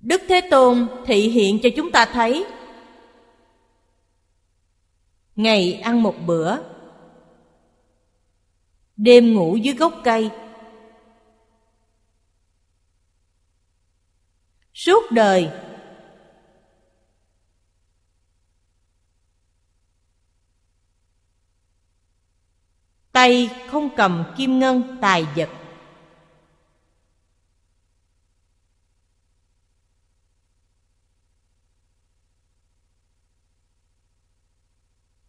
Đức Thế Tôn thị hiện cho chúng ta thấy. Ngày ăn một bữa. Đêm ngủ dưới gốc cây. Suốt đời. Tay không cầm kim ngân, tài vật.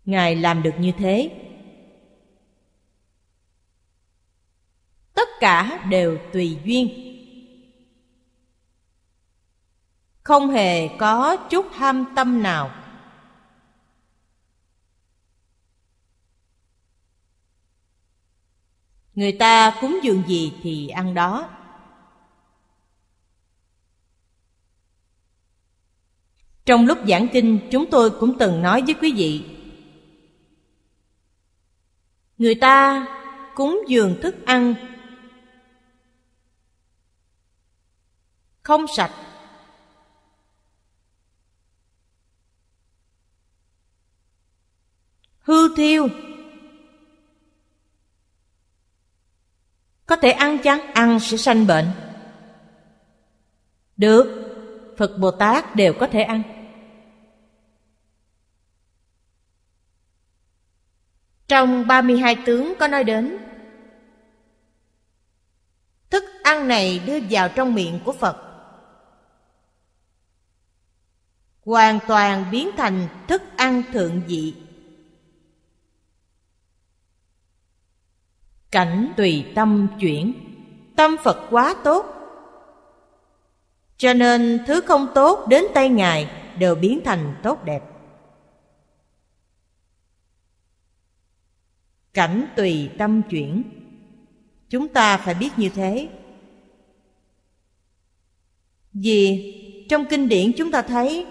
Ngài làm được như thế. Tất cả đều tùy duyên. Không hề có chút ham tâm nào. Người ta cúng dường gì thì ăn đó. Trong lúc giảng kinh, chúng tôi cũng từng nói với quý vị Người ta cúng dường thức ăn Không sạch Hư thiêu Có thể ăn chán Ăn sẽ sanh bệnh. Được, Phật Bồ Tát đều có thể ăn. Trong 32 tướng có nói đến, Thức ăn này đưa vào trong miệng của Phật, Hoàn toàn biến thành thức ăn thượng vị. Cảnh tùy tâm chuyển, Tâm Phật quá tốt. Cho nên thứ không tốt đến tay Ngài Đều biến thành tốt đẹp. Cảnh tùy tâm chuyển. Chúng ta phải biết như thế. Vì trong kinh điển chúng ta thấy,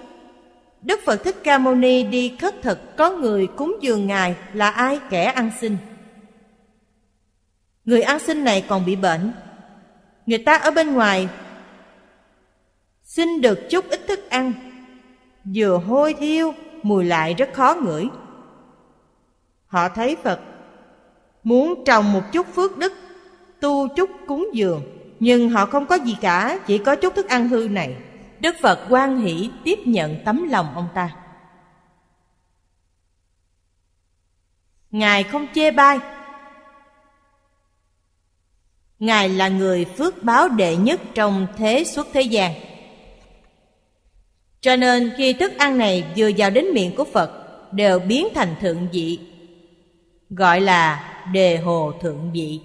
Đức Phật Thích Ca Mâu Ni đi khất thực Có người cúng dường Ngài là ai? Kẻ ăn xin. Người ăn xin này còn bị bệnh. Người ta ở bên ngoài Xin được chút ít thức ăn. Vừa hôi thiêu, Mùi lại rất khó ngửi. Họ thấy Phật Muốn trồng một chút phước đức Tu chút cúng dường. Nhưng họ không có gì cả Chỉ có chút thức ăn hư này. Đức Phật quan hỷ tiếp nhận tấm lòng ông ta. Ngài không chê bai. Ngài là người phước báo đệ nhất trong thế xuất thế gian. Cho nên khi thức ăn này vừa vào đến miệng của Phật đều biến thành thượng vị, gọi là đề hồ thượng vị.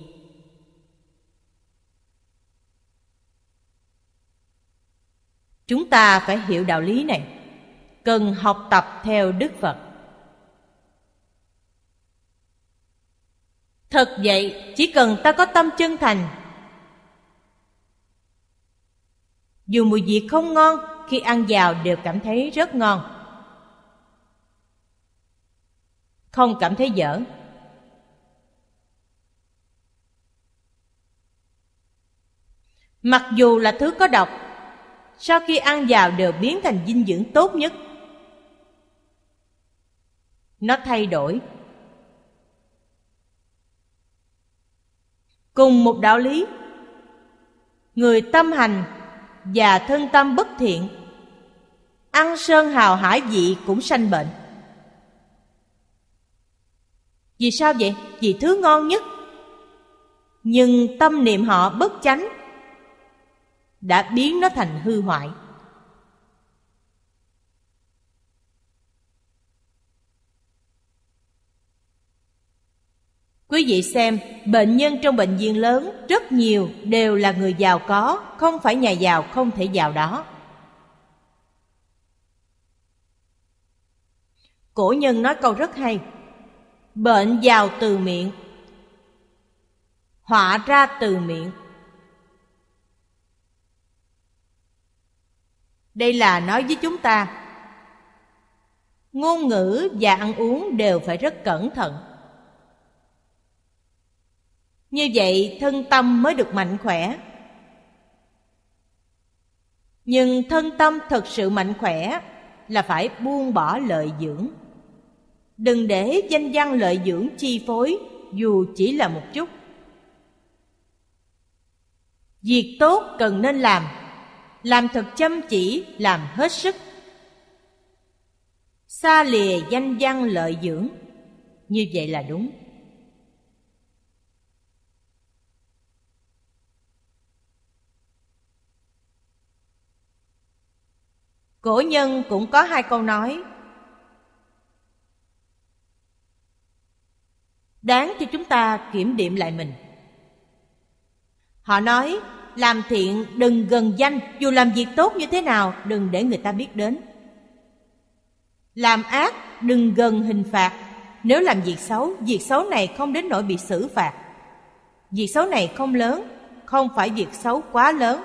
Chúng ta phải hiểu đạo lý này, cần học tập theo Đức Phật. Thật vậy, chỉ cần ta có tâm chân thành Dù mùi vị không ngon, khi ăn vào đều cảm thấy rất ngon Không cảm thấy dở Mặc dù là thứ có độc, Sau khi ăn vào đều biến thành dinh dưỡng tốt nhất. Nó thay đổi. Cùng một đạo lý, Người tâm hành và thân tâm bất thiện, Ăn sơn hào hải vị cũng sanh bệnh. Vì sao vậy? Vì thứ ngon nhất. Nhưng tâm niệm họ bất chánh. Đã biến nó thành hư hoại Quý vị xem, bệnh nhân trong bệnh viện lớn rất nhiều đều là người giàu có, không phải nhà giàu không thể giàu đó. Cổ nhân nói câu rất hay, bệnh giàu từ miệng, họa ra từ miệng. Đây là nói với chúng ta, ngôn ngữ và ăn uống đều phải rất cẩn thận. Như vậy thân tâm mới được mạnh khỏe. Nhưng thân tâm thật sự mạnh khỏe là phải buông bỏ lợi dưỡng. Đừng để danh văn lợi dưỡng chi phối dù chỉ là một chút. Việc tốt cần nên làm làm thật chăm chỉ, làm hết sức. Xa lìa danh văn lợi dưỡng. Như vậy là đúng. Cổ nhân cũng có hai câu nói. Đáng cho chúng ta kiểm điểm lại mình. Họ nói làm thiện đừng gần danh, dù làm việc tốt như thế nào, đừng để người ta biết đến. Làm ác, đừng gần hình phạt. Nếu làm việc xấu việc xấu này không đến nỗi bị xử phạt. Việc xấu này không lớn, không phải việc xấu quá lớn.